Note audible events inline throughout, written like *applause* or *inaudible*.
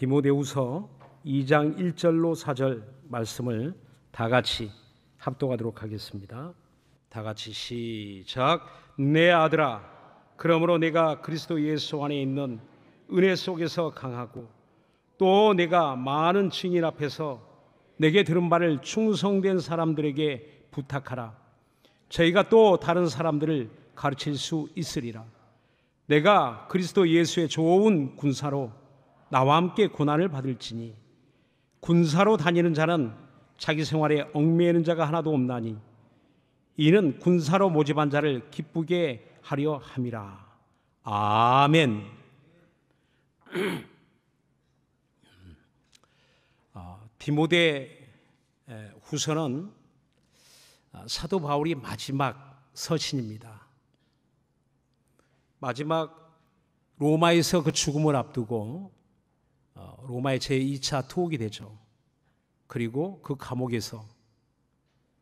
디모데후서 2장 1절로 4절 말씀을 다 같이 합독하도록 하겠습니다. 다 같이 시작. 내 아들아, 그러므로 내가 그리스도 예수 안에 있는 은혜 속에서 강하고 또 내가 많은 증인 앞에서 내게 들은 바를 충성된 사람들에게 부탁하라. 저희가 또 다른 사람들을 가르칠 수 있으리라. 내가 그리스도 예수의 좋은 군사로 나와 함께 고난을 받을지니 군사로 다니는 자는 자기 생활에 얽매이는 자가 하나도 없나니 이는 군사로 모집한 자를 기쁘게 하려 함이라. 아멘. *clears throat* 어, 디모데 후서는 아, 사도 바울이 마지막 서신입니다. 마지막 로마에서 그 죽음을 앞두고 어, 로마의 제2차 투옥이 되죠. 그리고 그 감옥에서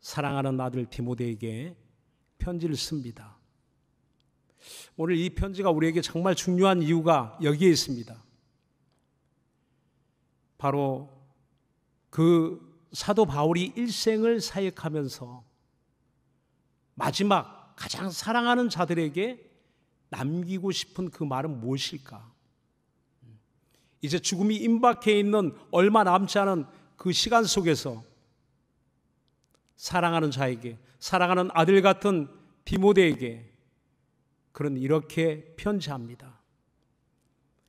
사랑하는 아들 디모데에게 편지를 씁니다. 오늘 이 편지가 우리에게 정말 중요한 이유가 여기에 있습니다. 바로 그 사도 바울이 일생을 사역하면서 마지막 가장 사랑하는 자들에게 남기고 싶은 그 말은 무엇일까? 이제 죽음이 임박해 있는 얼마 남지 않은 그 시간 속에서 사랑하는 자에게, 사랑하는 아들 같은 디모데에게 그런 이렇게 편지합니다.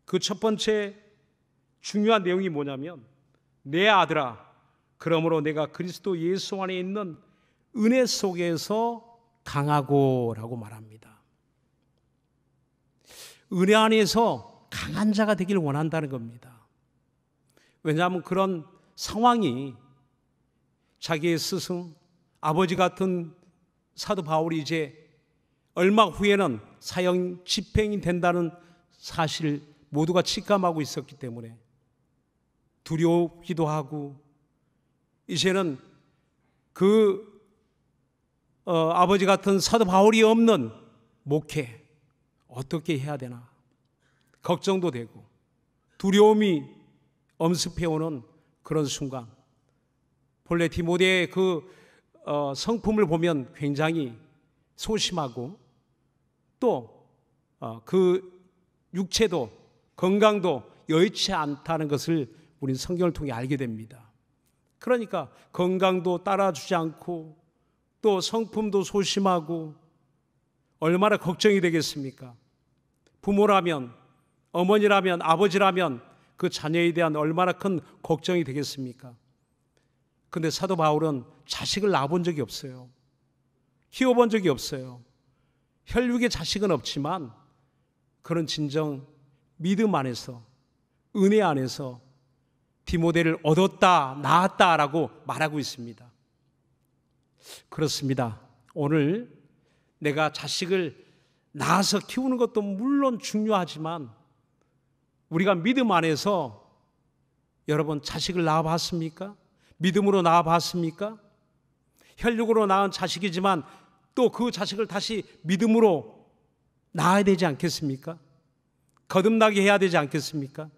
그 첫 번째 중요한 내용이 뭐냐면 내 아들아, 그러므로 내가 그리스도 예수 안에 있는 은혜 속에서 강하고라고 말합니다. 은혜 안에서 강한 자가 되길 원한다는 겁니다. 왜냐하면 그런 상황이 자기의 스승, 아버지 같은 사도 바울이 이제 얼마 후에는 사형 집행이 된다는 사실을 모두가 직감하고 있었기 때문에 두려우기도 하고 이제는 그 어, 아버지 같은 사도 바울이 없는 목회 어떻게 해야 되나 걱정도 되고 두려움이 엄습해오는 그런 순간 본래 디모데의 그 어, 성품을 보면 굉장히 소심하고 또그 어, 그 육체도 건강도 여의치 않다는 것을 우리는 성경을 통해 알게 됩니다. 그러니까 건강도 따라주지 않고 또 성품도 소심하고 얼마나 걱정이 되겠습니까? 부모라면, 어머니라면, 아버지라면 그 자녀에 대한 얼마나 큰 걱정이 되겠습니까? 근데 사도 바울은 자식을 낳아본 적이 없어요. 키워본 적이 없어요. 혈육의 자식은 없지만 그런 진정 믿음 안에서 은혜 안에서 디모데를 얻었다, 낳았다라고 말하고 있습니다. 그렇습니다. 오늘 내가 자식을 낳아서 키우는 것도 물론 중요하지만 우리가 믿음 안에서 여러분 자식을 낳아 봤습니까? 믿음으로 낳아 봤습니까? 혈육으로 낳은 자식이지만 또 그 자식을 다시 믿음으로 낳아야 되지 않겠습니까? 거듭나게 해야 되지 않겠습니까?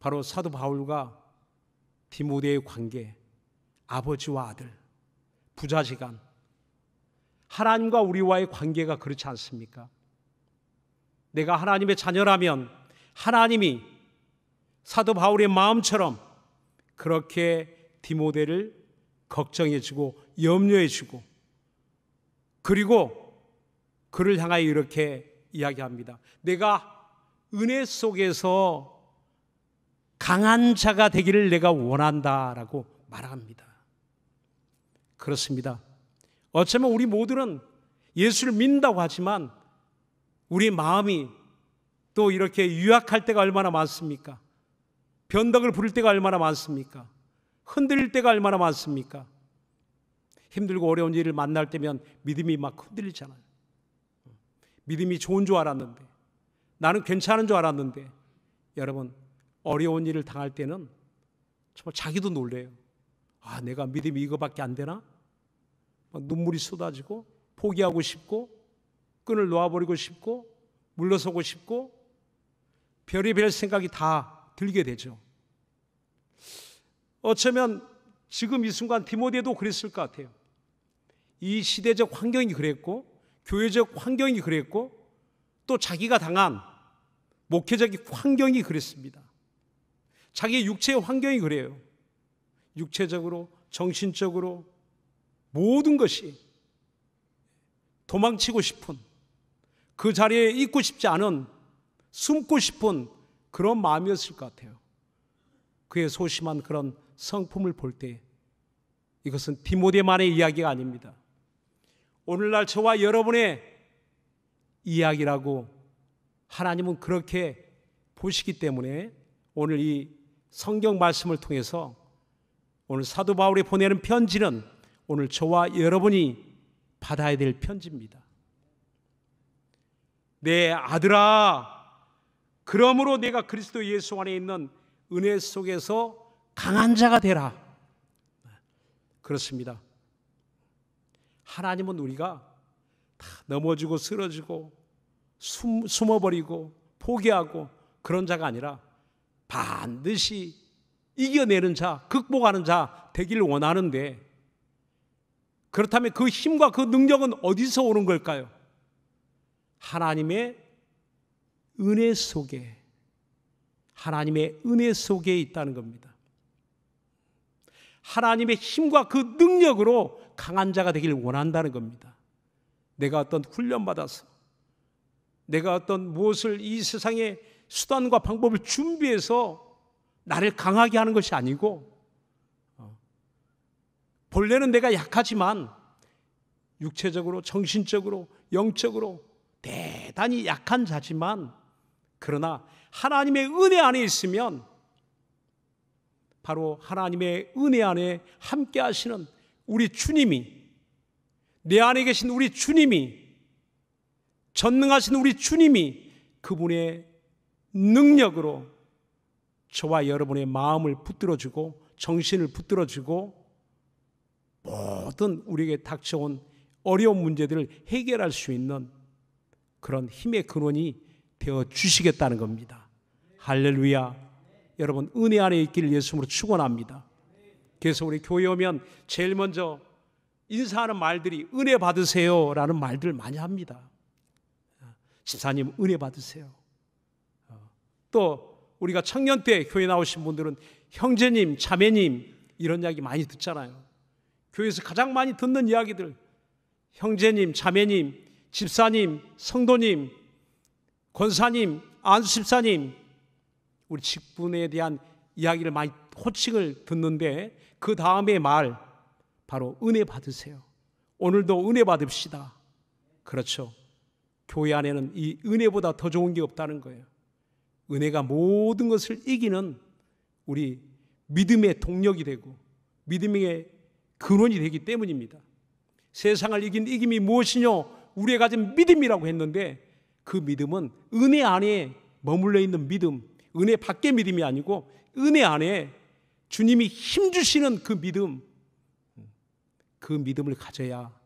바로 사도 바울과 디모데의 관계, 아버지와 아들. 부자지간 하나님과 우리와의 관계가 그렇지 않습니까? 내가 하나님의 자녀라면 하나님이 사도 바울의 마음처럼 그렇게 디모데를 걱정해 주고 염려해 주고 그리고 그를 향하여 이렇게 이야기합니다. 내가 은혜 속에서 강한 자가 되기를 내가 원한다라고 말합니다. 그렇습니다. 어쩌면 우리 모두는 예수를 믿는다고 하지만 우리 마음이 또 이렇게 유약할 때가 얼마나 많습니까? 변덕을 부릴 때가 얼마나 많습니까? 흔들릴 때가 얼마나 많습니까? 힘들고 어려운 일을 만날 때면 믿음이 막 흔들리잖아요. 믿음이 좋은 줄 알았는데, 나는 괜찮은 줄 알았는데, 여러분, 어려운 일을 당할 때는 정말 자기도 놀래요. 아, 내가 믿음이 이거밖에 안 되나? 눈물이 쏟아지고 포기하고 싶고 끈을 놓아버리고 싶고 물러서고 싶고 별의별 생각이 다 들게 되죠. 어쩌면 지금 이 순간 디모데도 그랬을 것 같아요. 이 시대적 환경이 그랬고, 교회적 환경이 그랬고, 또 자기가 당한 목회적 환경이 그랬습니다. 자기 육체의 환경이 그래요. 육체적으로, 정신적으로, 모든 것이 도망치고 싶은 그 자리에 있고 싶지 않은 숨고 싶은 그런 마음이었을 것 같아요. 그의 소심한 그런 성품을 볼 때 이것은 디모데만의 이야기가 아닙니다. 오늘날 저와 여러분의 이야기라고 하나님은 그렇게 보시기 때문에 오늘 이 성경 말씀을 통해서 오늘 사도 바울이 보내는 편지는 오늘 저와 여러분이 받아야 될 편지입니다. 내 아들아, 그러므로 내가 그리스도 예수 안에 있는 은혜 속에서 강한 자가 되라. 그렇습니다. 하나님은 우리가 다 넘어지고 쓰러지고 숨, 숨어버리고 포기하고 그런 자가 아니라 반드시 이겨내는 자, 극복하는 자 되기를 원하는데 그렇다면 그 힘과 그 능력은 어디서 오는 걸까요? 하나님의 은혜 속에, 하나님의 은혜 속에 있다는 겁니다. 하나님의 힘과 그 능력으로 강한 자가 되기를 원한다는 겁니다. 내가 어떤 훈련받아서, 내가 어떤 무엇을 이 세상의 수단과 방법을 준비해서 나를 강하게 하는 것이 아니고, 본래는 내가 약하지만 육체적으로, 정신적으로, 영적으로 대단히 약한 자지만 그러나 하나님의 은혜 안에 있으면 바로 하나님의 은혜 안에 함께 하시는 우리 주님이 내 안에 계신 우리 주님이 전능하신 우리 주님이 그분의 능력으로 저와 여러분의 마음을 붙들어주고 정신을 붙들어주고 모든 우리에게 닥쳐온 어려운 문제들을 해결할 수 있는 그런 힘의 근원이 되어 주시겠다는 겁니다. 할렐루야. 여러분 은혜 안에 있기를 예수님으로 축원합니다. 그래서 우리 교회 오면 제일 먼저 인사하는 말들이 은혜 받으세요라는 말들 많이 합니다. 집사님 은혜 받으세요. 또 우리가 청년 때 교회 나오신 분들은 형제님, 자매님 이런 이야기 많이 듣잖아요. 교회에서 가장 많이 듣는 이야기들 형제님, 자매님, 집사님, 성도님, 권사님, 안수집사님 우리 직분에 대한 이야기를 많이 호칭을 듣는데 그 다음에 말 바로 은혜 받으세요. 오늘도 은혜 받읍시다. 그렇죠. 교회 안에는 이 은혜보다 더 좋은 게 없다는 거예요. 은혜가 모든 것을 이기는 우리 믿음의 동력이 되고 믿음의 근원이 되기 때문입니다. 세상을 이긴 이김이 무엇이뇨? 우리가 가진 믿음이라고 했는데 그 믿음은 은혜 안에 머물러 있는 믿음, 은혜 밖의 믿음이 아니고 은혜 안에 주님이 힘 주시는 그 믿음, 그 믿음을 가져야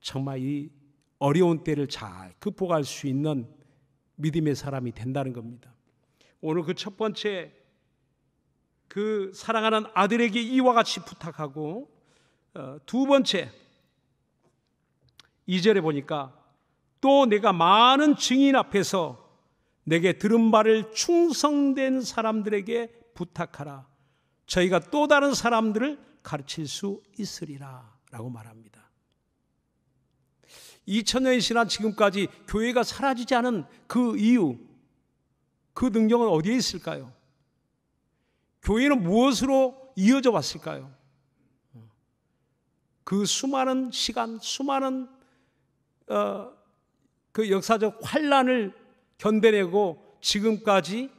정말 이 어려운 때를 잘 극복할 수 있는 믿음의 사람이 된다는 겁니다. 오늘 그 첫 번째 그 사랑하는 아들에게 이와 같이 부탁하고 어, 두 번째 이절에 보니까 또 내가 많은 증인 앞에서 내게 들은 바를 충성된 사람들에게 부탁하라. 저희가 또 다른 사람들을 가르칠 수 있으리라. 라고 말합니다. 2000년이 지난 지금까지 교회가 사라지지 않은 그 이유, 그 능력은 어디에 있을까요? 교회는 무엇으로 이어져 왔을까요? 그 수많은 시간, 수많은 어, 그 역사적 환란을 견뎌내고 지금까지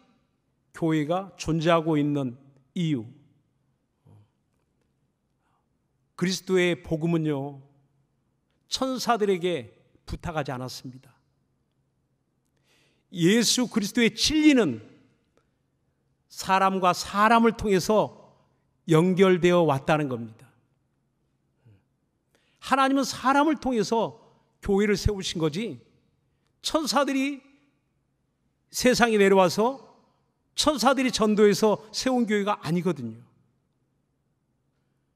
교회가 존재하고 있는 이유. 그리스도의 복음은요, 천사들에게 부탁하지 않았습니다. 예수 그리스도의 진리는 사람과 사람을 통해서 연결되어 왔다는 겁니다. 하나님은 사람을 통해서 교회를 세우신 거지 천사들이 세상에 내려와서 천사들이 전도해서 세운 교회가 아니거든요.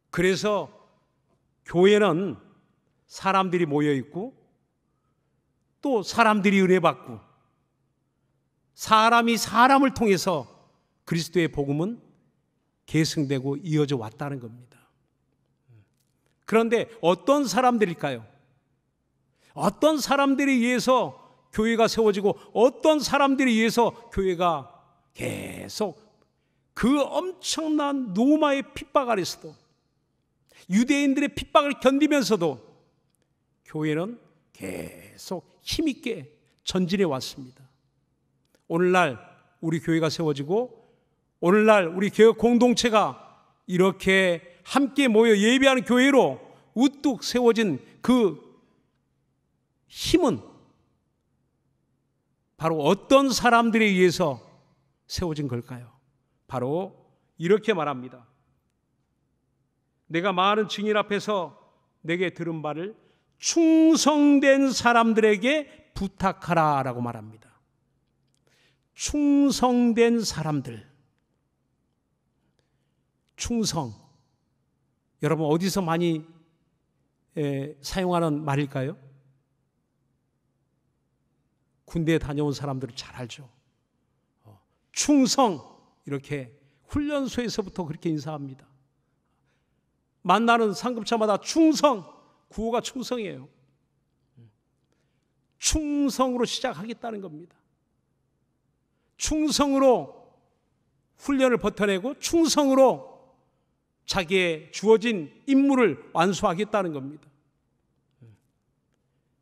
그래서 교회는 사람들이 모여 있고 또 사람들이 은혜 받고 사람이 사람을 통해서 그리스도의 복음은 계승되고 이어져 왔다는 겁니다. 그런데 어떤 사람들일까요? 어떤 사람들에 의해서 교회가 세워지고 어떤 사람들에 의해서 교회가 계속 그 엄청난 노마의 핍박 아래서도 유대인들의 핍박을 견디면서도 교회는 계속 힘있게 전진해 왔습니다. 오늘날 우리 교회가 세워지고 오늘날 우리 교회 공동체가 이렇게 함께 모여 예배하는 교회로 우뚝 세워진 그 힘은 바로 어떤 사람들에 의해서 세워진 걸까요? 바로 이렇게 말합니다. 내가 많은 증인 앞에서 내게 들은 바를 충성된 사람들에게 부탁하라 라고 말합니다. 충성된 사람들. 충성. 여러분, 어디서 많이 에, 사용하는 말일까요? 군대에 다녀온 사람들은 잘 알죠. 어, 충성. 이렇게 훈련소에서부터 그렇게 인사합니다. 만나는 상급차마다 충성. 구호가 충성이에요. 충성으로 시작하겠다는 겁니다. 충성으로 훈련을 버텨내고 충성으로 자기의 주어진 임무를 완수하겠다는 겁니다.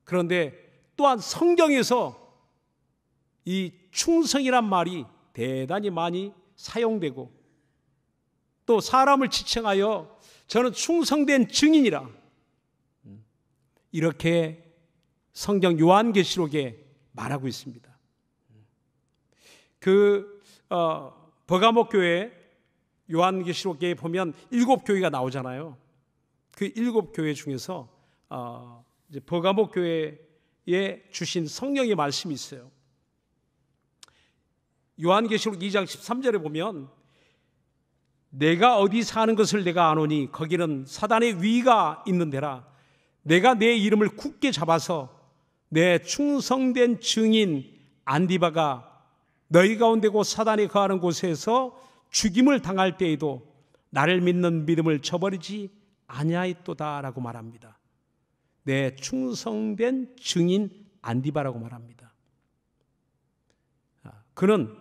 그런데 또한 성경에서 이 충성이란 말이 대단히 많이 사용되고 또 사람을 지칭하여 저는 충성된 증인이라 이렇게 성경 요한계시록에 말하고 있습니다. 그 어, 버가목 교회 요한계시록에 보면 일곱 교회가 나오잖아요. 그 일곱 교회 중에서 어, 버가목 교회에 주신 성령의 말씀이 있어요. 요한계시록 2장 13절에 보면 내가 어디 사는 것을 내가 아노니 거기는 사단의 위가 있는 데라 내가 내 이름을 굳게 잡아서 내 충성된 증인 안디바가 너희 가운데 고 사단이 거하는 곳에서 죽임을 당할 때에도 나를 믿는 믿음을 저버리지 아니하였도다라고 말합니다. 내 충성된 증인 안디바라고 말합니다. 아, 그는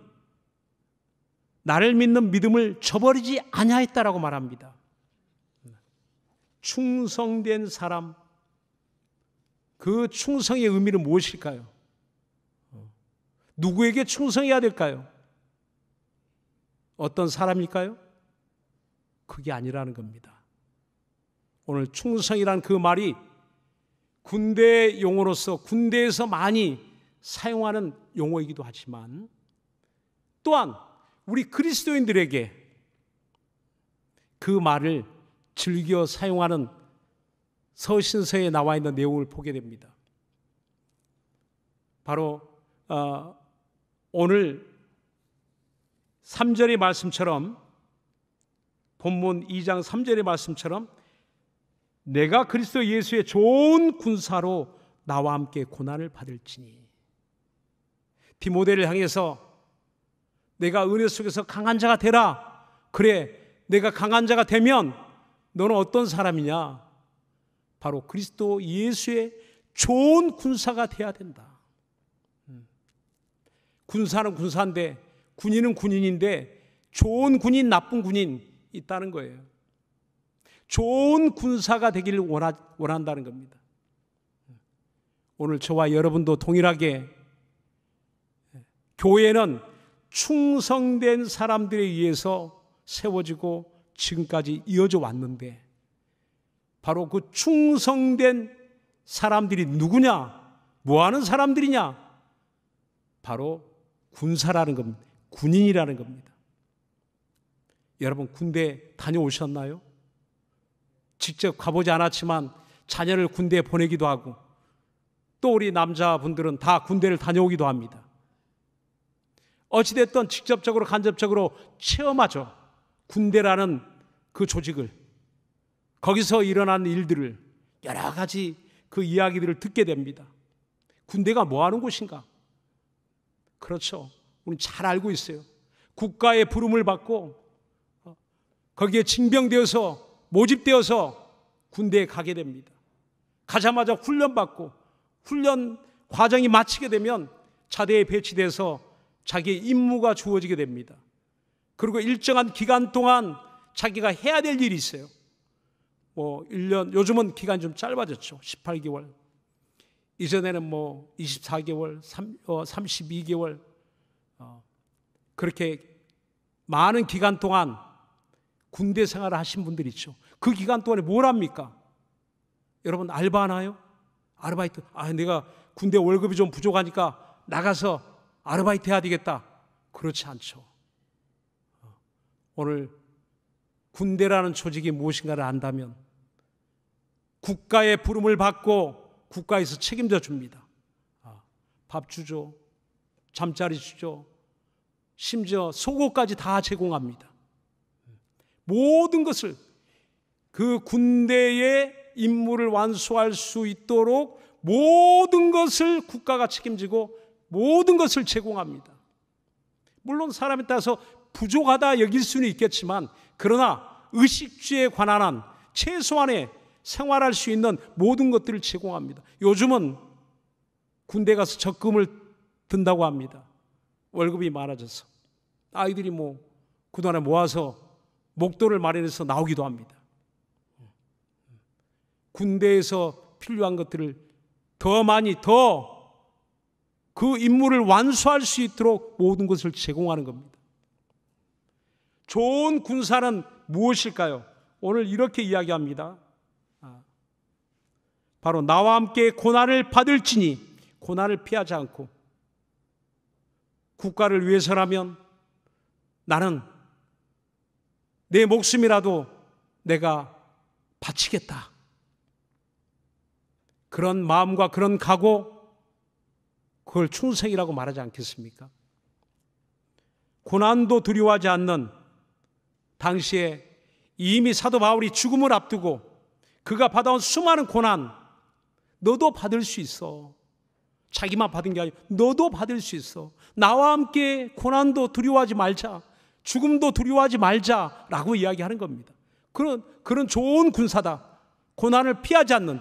나를 믿는 믿음을 저버리지 아니하였다라고 말합니다. 충성된 사람 그 충성의 의미는 무엇일까요? 누구에게 충성해야 될까요? 어떤 사람일까요? 그게 아니라는 겁니다. 오늘 충성이란 그 말이 군대 용어로서 군대에서 많이 사용하는 용어이기도 하지만 또한 우리 그리스도인들에게 그 말을 즐겨 사용하는 서신서에 나와 있는 내용을 보게 됩니다. 바로 어, 오늘 3절의 말씀처럼 본문 2장 3절의 말씀처럼 내가 그리스도 예수의 좋은 군사로 나와 함께 고난을 받을지니 디모데를 향해서 내가 은혜 속에서 강한 자가 되라. 그래, 내가 강한 자가 되면 너는 어떤 사람이냐? 바로 그리스도 예수의 좋은 군사가 돼야 된다. 군사는 군사인데 군인은 군인인데 좋은 군인, 나쁜 군인 있다는 거예요. 좋은 군사가 되기를 원하, 원한다는 겁니다. 오늘 저와 여러분도 동일하게 교회는 충성된 사람들에 의해서 세워지고 지금까지 이어져 왔는데 바로 그 충성된 사람들이 누구냐? 뭐 하는 사람들이냐? 바로 군사라는 겁니다. 군인이라는 겁니다. 여러분 군대 다녀오셨나요? 직접 가보지 않았지만 자녀를 군대에 보내기도 하고 또 우리 남자분들은 다 군대를 다녀오기도 합니다. 어찌됐든 직접적으로 간접적으로 체험하죠. 군대라는 그 조직을. 거기서 일어난 일들을 여러 가지 그 이야기들을 듣게 됩니다. 군대가 뭐 하는 곳인가? 그렇죠. 우리 잘 알고 있어요. 국가의 부름을 받고 어, 거기에 징병되어서 모집되어서 군대에 가게 됩니다. 가자마자 훈련받고 훈련 과정이 마치게 되면 차대에 배치돼서 자기의 임무가 주어지게 됩니다. 그리고 일정한 기간 동안 자기가 해야 될 일이 있어요. 뭐 1년 요즘은 기간이 좀 짧아졌죠. 18개월. 이전에는 뭐 24개월, 3, 어, 32개월 어, 그렇게 많은 기간 동안 군대 생활을 하신 분들 있죠. 그 기간 동안에 뭘 합니까? 여러분 알바하나요? 아르바이트. 아, 내가 군대 월급이 좀 부족하니까 나가서 아르바이트 해야 되겠다. 그렇지 않죠. 어, 오늘 군대라는 조직이 무엇인가를 안다면 국가의 부름을 받고 국가에서 책임져 줍니다. 아, 밥 주죠. 잠자리 주죠. 심지어 속옷까지 다 제공합니다. 모든 것을 그 군대의 임무를 완수할 수 있도록 모든 것을 국가가 책임지고 모든 것을 제공합니다. 물론 사람에 따라서 부족하다 여길 수는 있겠지만 그러나 의식주에 관한 한 최소한의 생활할 수 있는 모든 것들을 제공합니다. 요즘은 군대 가서 적금을 든다고 합니다. 월급이 많아져서. 아이들이 뭐 그동안에 모아서 목돈을 마련해서 나오기도 합니다. 군대에서 필요한 것들을 더 많이 더 그 임무를 완수할 수 있도록 모든 것을 제공하는 겁니다. 좋은 군사는 무엇일까요? 오늘 이렇게 이야기합니다. 아, 바로 나와 함께 고난을 받을지니 고난을 피하지 않고 국가를 위해서라면 나는 내 목숨이라도 내가 바치겠다. 그런 마음과 그런 각오, 그걸 충성이라고 말하지 않겠습니까? 고난도 두려워하지 않는 당시에 이미 사도 바울이 죽음을 앞두고 그가 받아온 수많은 고난, 너도 받을 수 있어. 자기만 받은 게 아니고 너도 받을 수 있어. 나와 함께 고난도 두려워하지 말자. 죽음도 두려워하지 말자라고 이야기하는 겁니다. 그런 그런 좋은 군사다. 고난을 피하지 않는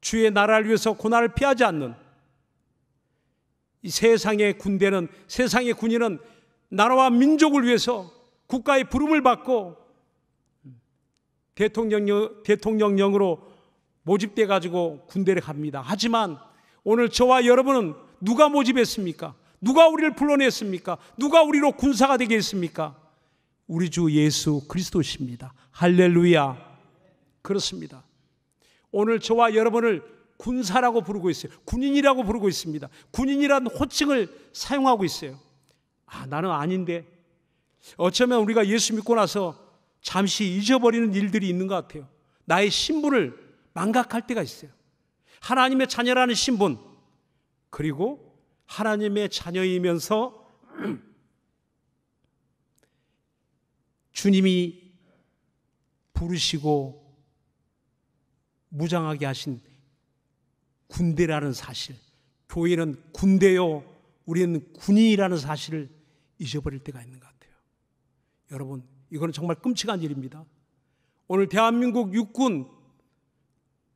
주의 나라를 위해서 고난을 피하지 않는 이 세상의 군대는 세상의 군인은 나라와 민족을 위해서 국가의 부름을 받고 대통령, 대통령령으로 모집돼 가지고 군대를 갑니다. 하지만 오늘 저와 여러분은 누가 모집했습니까? 누가 우리를 불러냈습니까? 누가 우리로 군사가 되게 했습니까? 우리 주 예수 그리스도십니다. 할렐루야. 그렇습니다. 오늘 저와 여러분을 군사라고 부르고 있어요. 군인이라고 부르고 있습니다. 군인이라는 호칭을 사용하고 있어요. 아, 나는 아닌데. 어쩌면 우리가 예수 믿고 나서 잠시 잊어버리는 일들이 있는 것 같아요. 나의 신분을 망각할 때가 있어요. 하나님의 자녀라는 신분, 그리고 하나님의 자녀이면서 주님이 부르시고 무장하게 하신 군대라는 사실, 교회는 군대요, 우리는 군인이라는 사실을 잊어버릴 때가 있는 것 같아요. 여러분, 이거는 정말 끔찍한 일입니다. 오늘 대한민국 육군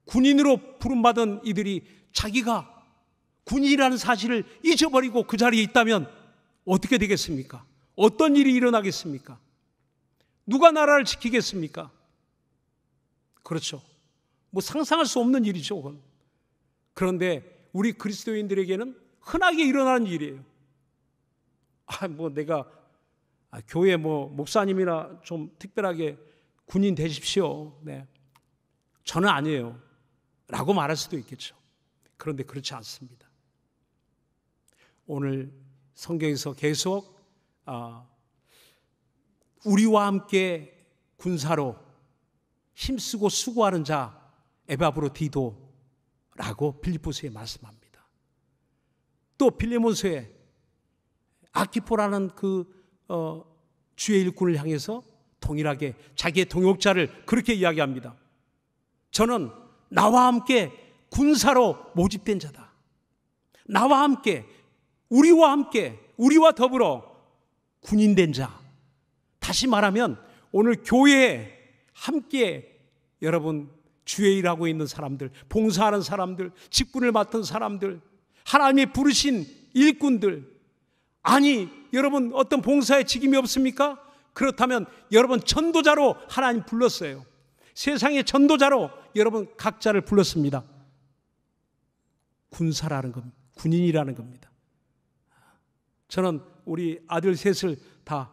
군인으로 부름받은 이들이 자기가 군인이라는 사실을 잊어버리고 그 자리에 있다면 어떻게 되겠습니까? 어떤 일이 일어나겠습니까? 누가 나라를 지키겠습니까? 그렇죠. 뭐 상상할 수 없는 일이죠. 그건. 그런데 우리 그리스도인들에게는 흔하게 일어나는 일이에요. 아, 뭐 내가 아, 교회 뭐 목사님이나 좀 특별하게 군인 되십시오. 네. 저는 아니에요. 라고 말할 수도 있겠죠. 그런데 그렇지 않습니다. 오늘 성경에서 계속 아, 우리와 함께 군사로 힘쓰고 수고하는 자 에바브로 디도 라고 필리포스에 말씀합니다. 또 필레몬서에 아키포라는 그 어, 주의 일꾼을 향해서 동일하게 자기의 동역자를 그렇게 이야기합니다. 저는 나와 함께 군사로 모집된 자다. 나와 함께, 우리와 함께, 우리와 더불어 군인된 자. 다시 말하면 오늘 교회에 함께 여러분 주의 일하고 있는 사람들, 봉사하는 사람들, 직분을 맡은 사람들, 하나님의 부르신 일꾼들, 아니, 여러분 어떤 봉사에 직임이 없습니까? 그렇다면 여러분 전도자로 하나님 불렀어요. 세상의 전도자로 여러분 각자를 불렀습니다. 군사라는 겁니다. 군인이라는 겁니다. 저는 우리 아들 셋을 다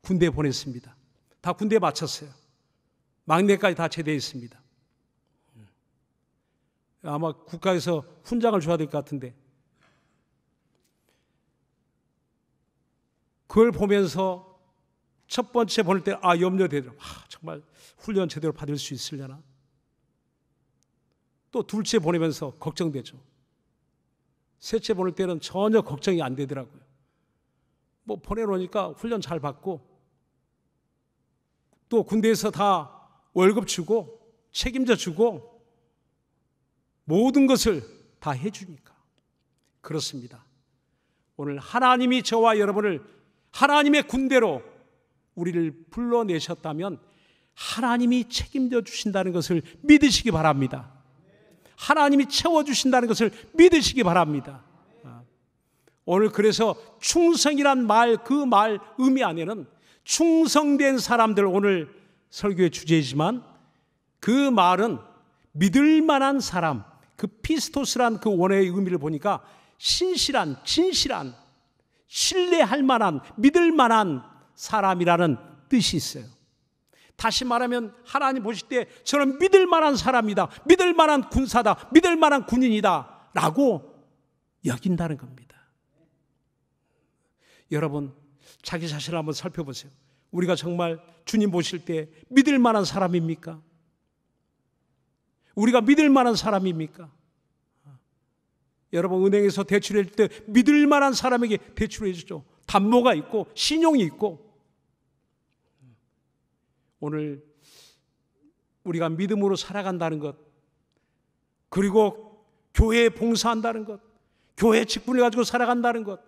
군대에 보냈습니다. 다 군대에 마쳤어요. 막내까지 다 제대했습니다. 아마 국가에서 훈장을 줘야 될 것 같은데 그걸 보면서 첫 번째 보낼 때 아 염려되더라. 아, 정말 훈련 제대로 받을 수 있으려나? 또 둘째 보내면서 걱정되죠. 셋째 보낼 때는 전혀 걱정이 안 되더라고요. 뭐 보내놓으니까 훈련 잘 받고 또 군대에서 다 월급 주고 책임져 주고 모든 것을 다 해주니까 그렇습니다. 오늘 하나님이 저와 여러분을 하나님의 군대로 우리를 불러내셨다면 하나님이 책임져 주신다는 것을 믿으시기 바랍니다. 하나님이 채워주신다는 것을 믿으시기 바랍니다. 아. 오늘 그래서 충성이란 말, 그 말 의미 안에는 충성된 사람들 오늘 설교의 주제이지만 그 말은 믿을 만한 사람, 그 피스토스란 그 원어의 의미를 보니까 신실한, 진실한, 신뢰할 만한, 믿을 만한 사람이라는 뜻이 있어요. 다시 말하면 하나님 보실 때 저는 믿을 만한 사람이다. 믿을 만한 군사다. 믿을 만한 군인이다. 라고 여긴다는 겁니다. 여러분, 자기 자신을 한번 살펴보세요. 우리가 정말 주님 보실 때 믿을 만한 사람입니까? 우리가 믿을 만한 사람입니까? 여러분 은행에서 대출할 때 믿을 만한 사람에게 대출해 주죠. 담보가 있고 신용이 있고 오늘 우리가 믿음으로 살아간다는 것, 그리고 교회에 봉사한다는 것, 교회 직분을 가지고 살아간다는 것,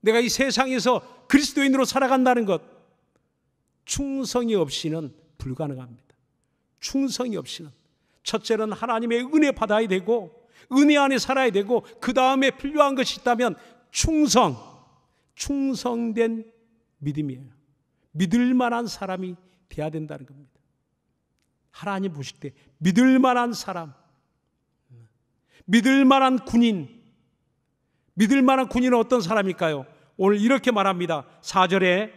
내가 이 세상에서 그리스도인으로 살아간다는 것, 충성이 없이는 불가능합니다. 충성이 없이는. 첫째는 하나님의 은혜 받아야 되고, 은혜 안에 살아야 되고, 그 다음에 필요한 것이 있다면 충성, 충성된 믿음이에요. 믿을 만한 사람이 돼야 된다는 겁니다. 하나님 보실 때 믿을 만한 사람, 믿을 만한 군인, 믿을 만한 군인은 어떤 사람일까요? 오늘 이렇게 말합니다. 4절에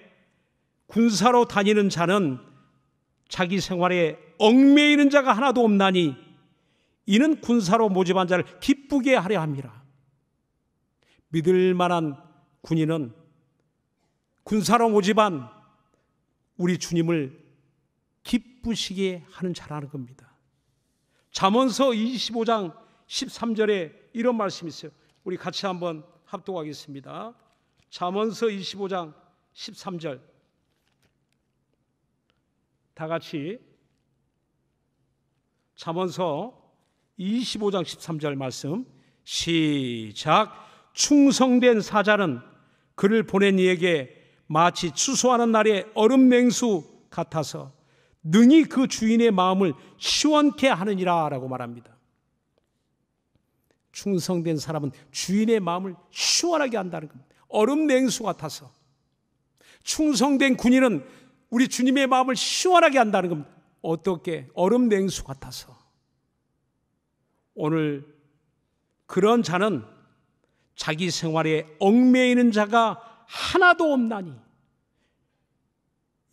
군사로 다니는 자는 자기 생활에 얽매이는 자가 하나도 없나니 이는 군사로 모집한 자를 기쁘게 하려 함이라. 믿을 만한 군인은 군사로 모집한 우리 주님을 기쁘시게 하는 자라는 겁니다. 잠언서 25장 13절에 이런 말씀이 있어요. 우리 같이 한번 합독하겠습니다. 잠언서 25장 13절 다 같이 잠언서 25장 13절 말씀 시작 충성된 사자는 그를 보낸 이에게 마치 추수하는 날의 얼음 냉수 같아서 능히 그 주인의 마음을 시원케 하느니라 라고 말합니다. 충성된 사람은 주인의 마음을 시원하게 한다는 겁니다. 얼음 냉수 같아서. 충성된 군인은 우리 주님의 마음을 시원하게 한다는 겁니다. 어떻게? 얼음 냉수 같아서. 오늘 그런 자는 자기 생활에 얽매이는 자가 하나도 없나니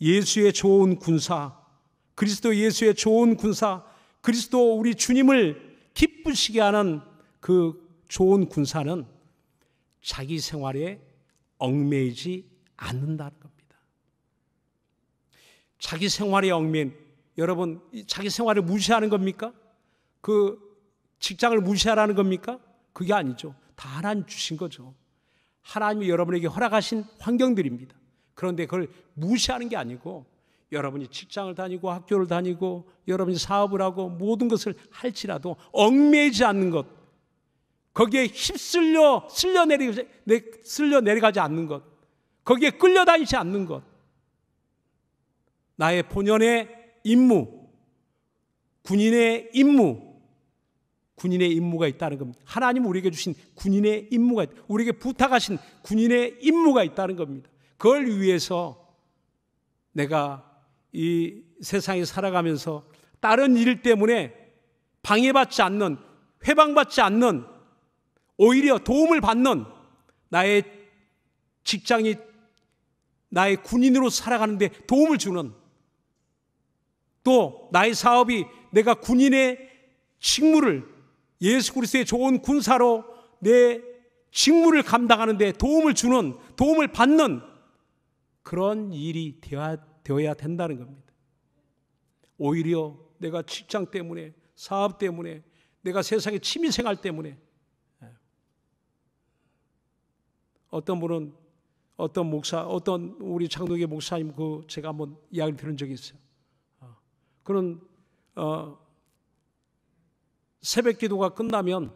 예수의 좋은 군사, 그리스도 예수의 좋은 군사, 그리스도 우리 주님을 기쁘시게 하는 그 좋은 군사는 자기 생활에 얽매이지 않는다는 겁니다. 자기 생활에 얽매인 여러분 자기 생활을 무시하는 겁니까? 그 직장을 무시하라는 겁니까? 그게 아니죠. 다 하나님 주신 거죠. 하나님이 여러분에게 허락하신 환경들입니다. 그런데 그걸 무시하는 게 아니고 여러분이 직장을 다니고 학교를 다니고 여러분이 사업을 하고 모든 것을 할지라도 얽매이지 않는 것 거기에 휩쓸려 쓸려 내리 쓸려 내려가지 않는 것 거기에 끌려다니지 않는 것 나의 본연의 임무 군인의 임무 군인의 임무가 있다는 겁니다. 하나님 우리에게 주신 군인의 임무가 우리에게 부탁하신 군인의 임무가 있다는 겁니다. 그걸 위해서 내가 이 세상에 살아가면서 다른 일 때문에 방해받지 않는, 회방받지 않는, 오히려 도움을 받는 나의 직장이 나의 군인으로 살아가는데 도움을 주는 또 나의 사업이 내가 군인의 직무를 예수 그리스도의 좋은 군사로 내 직무를 감당하는데 도움을 주는 도움을 받는 그런 일이 되어야, 된다는 겁니다. 오히려 내가 직장 때문에 사업 때문에 내가 세상의 취미 생활 때문에 예. 어떤 분은 어떤 목사 어떤 우리 장독의 목사님 그 제가 한번 이야기를 들은 적이 있어요. 어, 그런 어, 새벽 기도가 끝나면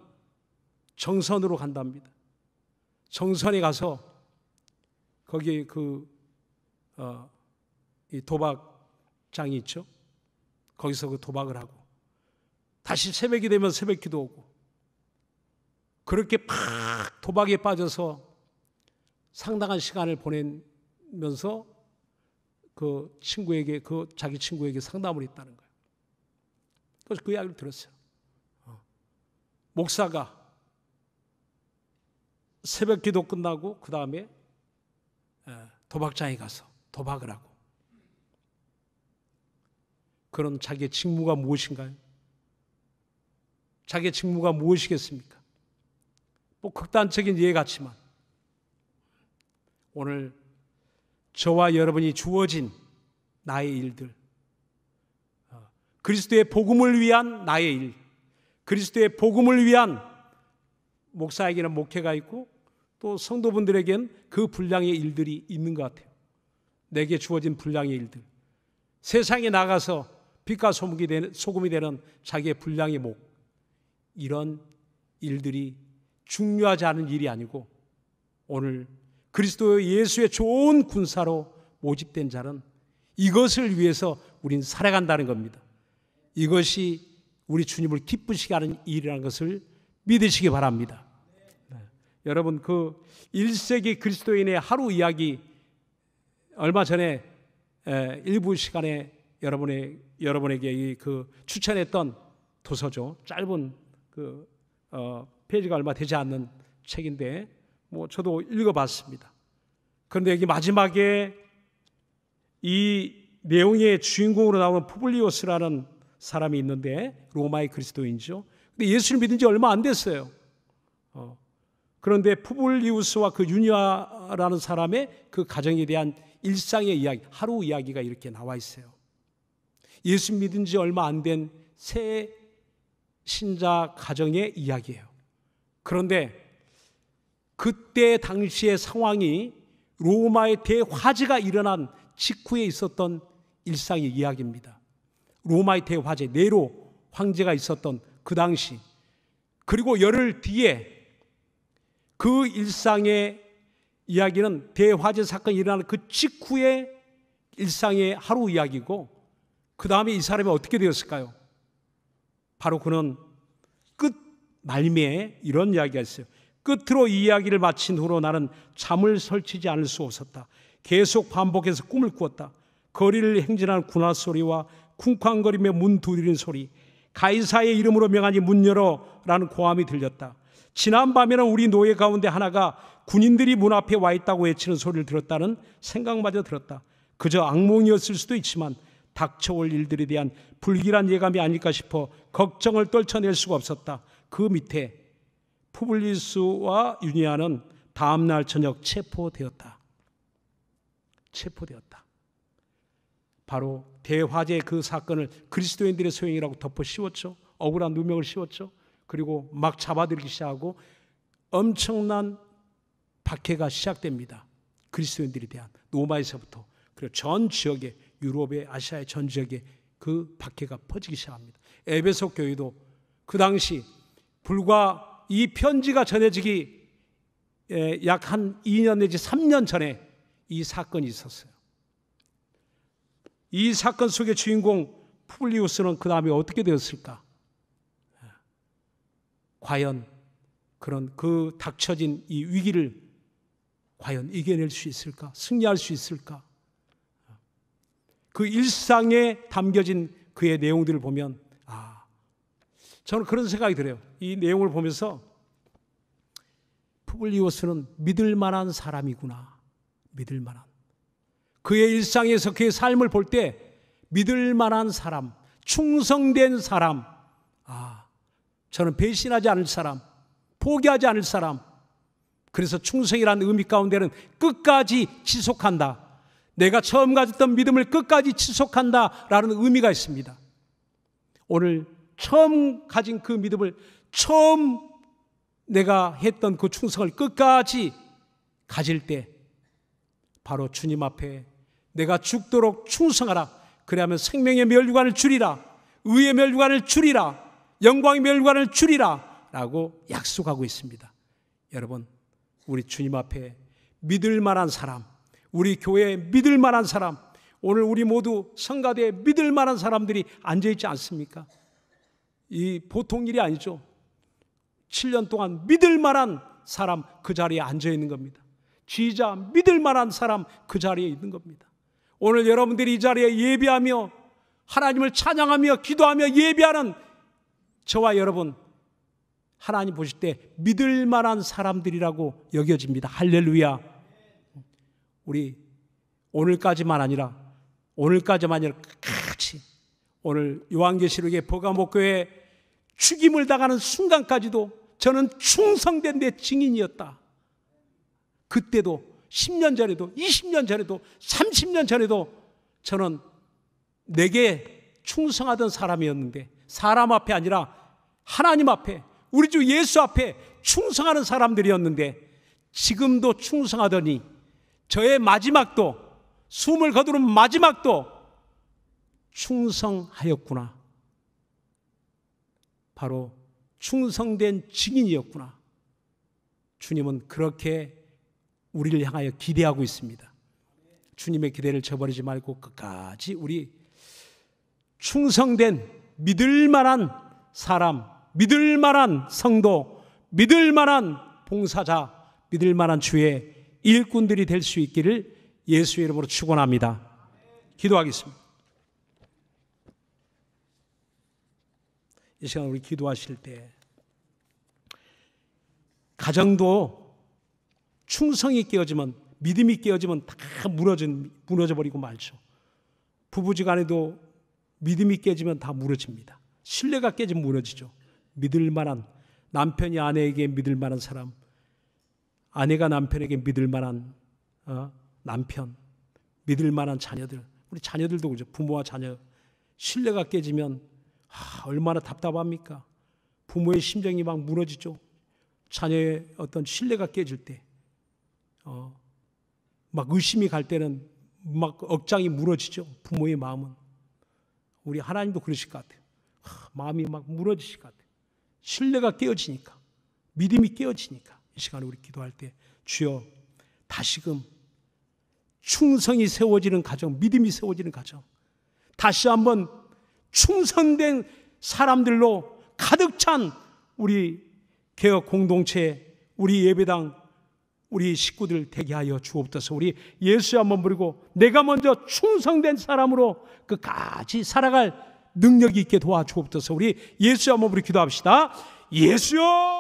정선으로 간답니다. 정선에 가서 거기 그 어, 이 도박장이 있죠. 거기서 그 도박을 하고 다시 새벽이 되면 새벽 기도 오고 그렇게 팍 도박에 빠져서 상당한 시간을 보내면서 그 친구에게 그 자기 친구에게 상담을 했다는 거예요. 그래서 그 이야기를 들었어요. 목사가 새벽 기도 끝나고 그 다음에 도박장에 가서 도박을 하고 그런 자기의 직무가 무엇인가요? 자기의 직무가 무엇이겠습니까? 뭐 극단적인 이해 같지만 오늘 저와 여러분이 주어진 나의 일들 어, 그리스도의 복음을 위한 나의 일 그리스도의 복음을 위한 목사에게는 목회가 있고 또 성도분들에겐 그 분량의 일들이 있는 것 같아요. 내게 주어진 분량의 일들. 세상에 나가서 빛과 소금이 되는, 소금이 되는 자기의 분량의 목. 이런 일들이 중요하지 않은 일이 아니고 오늘 그리스도 예수의 좋은 군사로 모집된 자는 이것을 위해서 우린 살아간다는 겁니다. 이것이 우리 주님을 기쁘시게 하는 일이라는 것을 믿으시기 바랍니다. 네. 여러분 그 1세기 그리스도인의 하루 이야기 얼마 전에 에, 일부 시간에 여러분의 여러분에게 그 추천했던 도서죠. 짧은 그 어, 페이지가 얼마 되지 않는 책인데 뭐 저도 읽어봤습니다. 그런데 여기 마지막에 이 내용의 주인공으로 나오는 푸블리오스라는 사람이 있는데 로마의 그리스도인이죠. 근데 예수를 믿은 지 얼마 안 됐어요. 어. 그런데 푸블리우스와 그 유니아라는 사람의 그 가정에 대한 일상의 이야기, 하루 이야기가 이렇게 나와 있어요. 예수 믿은 지 얼마 안 된 새 신자 가정의 이야기예요. 그런데 그때 당시의 상황이 로마의 대화재가 일어난 직후에 있었던 일상의 이야기입니다. 로마의 대화제 네로 황제가 있었던 그 당시 그리고 열흘 뒤에 그 일상의 이야기는 대화제 사건이 일어나는 그 직후의 일상의 하루 이야기고 그 다음에 이 사람이 어떻게 되었을까요? 바로 그는 끝 말미에 이런 이야기가 있어요. 끝으로 이 이야기를 마친 후로 나는 잠을 설치지 않을 수 없었다. 계속 반복해서 꿈을 꾸었다. 거리를 행진하는 군화 소리와 쿵쾅거리며 문 두드리는 소리, 가이사의 이름으로 명하니 문 열어라는 고함이 들렸다. 지난 밤에는 우리 노예 가운데 하나가 군인들이 문 앞에 와 있다고 외치는 소리를 들었다는 생각마저 들었다. 그저 악몽이었을 수도 있지만 닥쳐올 일들에 대한 불길한 예감이 아닐까 싶어 걱정을 떨쳐낼 수가 없었다. 그 밑에 푸블리스와 유니아는 다음 날 저녁 체포되었다. 체포되었다. 바로 대화제 그 사건을 그리스도인들의 소행이라고 덮어 씌웠죠. 억울한 누명을 씌웠죠. 그리고 막 잡아들이기 시작하고 엄청난 박해가 시작됩니다. 그리스도인들에 대한 로마에서부터 그리고 전 지역에 유럽의 아시아의 전 지역에 그 박해가 퍼지기 시작합니다. 에베소 교회도 그 당시 불과 이 편지가 전해지기 약 한 2년 내지 3년 전에 이 사건이 있었어요. 이 사건 속의 주인공 푸블리우스는 그 다음에 어떻게 되었을까? 과연 그런 그 닥쳐진 이 위기를 과연 이겨낼 수 있을까? 승리할 수 있을까? 그 일상에 담겨진 그의 내용들을 보면 아 저는 그런 생각이 들어요. 이 내용을 보면서 푸블리오스는 믿을 만한 사람이구나. 믿을 만한. 그의 일상에서 그의 삶을 볼 때 믿을 만한 사람, 충성된 사람. 아, 저는 배신하지 않을 사람, 포기하지 않을 사람. 그래서 충성이라는 의미 가운데는 끝까지 지속한다. 내가 처음 가졌던 믿음을 끝까지 지속한다 라는 의미가 있습니다. 오늘 처음 가진 그 믿음을 처음 내가 했던 그 충성을 끝까지 가질 때 바로 주님 앞에 내가 죽도록 충성하라. 그래야면 생명의 멸류관을 줄이라. 의의 멸류관을 줄이라. 영광의 멸류관을 줄이라. 라고 약속하고 있습니다. 여러분, 우리 주님 앞에 믿을 만한 사람, 우리 교회에 믿을 만한 사람, 오늘 우리 모두 성가대에 믿을 만한 사람들이 앉아있지 않습니까? 이 보통 일이 아니죠. 7년 동안 믿을 만한 사람 그 자리에 앉아 있는 겁니다. 지자 믿을 만한 사람 그 자리에 있는 겁니다. 오늘 여러분들이 이 자리에 예배하며 하나님을 찬양하며 기도하며 예배하는 저와 여러분 하나님 보실 때 믿을 만한 사람들이라고 여겨집니다. 할렐루야. 우리 오늘까지만 아니라 오늘까지만 아니라 같이 오늘 요한계시록의 버가목교회 죽임을 당하는 순간까지도 저는 충성된 내 증인이었다. 그때도 10년 전에도 20년 전에도 30년 전에도 저는 내게 충성하던 사람이었는데 사람 앞에 아니라 하나님 앞에 우리 주 예수 앞에 충성하는 사람들이었는데 지금도 충성하더니 저의 마지막도 숨을 거두는 마지막도 충성하였구나. 바로 충성된 증인이었구나. 주님은 그렇게 우리를 향하여 기대하고 있습니다. 주님의 기대를 저버리지 말고 끝까지 우리 충성된 믿을 만한 사람, 믿을 만한 성도, 믿을 만한 봉사자, 믿을 만한 주의 일꾼들이 될 수 있기를 예수의 이름으로 축원합니다. 기도하겠습니다. 이 시간 우리 기도하실 때 가정도 충성이 깨어지면 믿음이 깨어지면 다 무너진 무너져 버리고 말죠. 부부지간에도 믿음이 깨지면 다 무너집니다. 신뢰가 깨지면 무너지죠. 믿을 만한 남편이 아내에게 믿을 만한 사람, 아내가 남편에게 믿을 만한 어? 남편, 믿을 만한 자녀들, 우리 자녀들도 그죠. 부모와 자녀 신뢰가 깨지면 아, 얼마나 답답합니까? 부모의 심정이 막 무너지죠. 자녀의 어떤 신뢰가 깨질 때, 어, 막 의심이 갈 때는 막 억장이 무너지죠. 부모의 마음은. 우리 하나님도 그러실 것 같아요. 하, 마음이 막 무너지실 것 같아요. 신뢰가 깨어지니까, 믿음이 깨어지니까 이 시간에 우리 기도할 때 주여 다시금 충성이 세워지는 가정, 믿음이 세워지는 가정, 다시 한번 충성된 사람들로 가득 찬 우리 개혁 공동체, 우리 예배당, 우리 식구들 되게 하여 주옵소서. 우리 예수 한번 부리고 내가 먼저 충성된 사람으로 끝까지 살아갈 능력이 있게 도와주옵소서. 우리 예수 한번 부리 기도합시다. 예수여!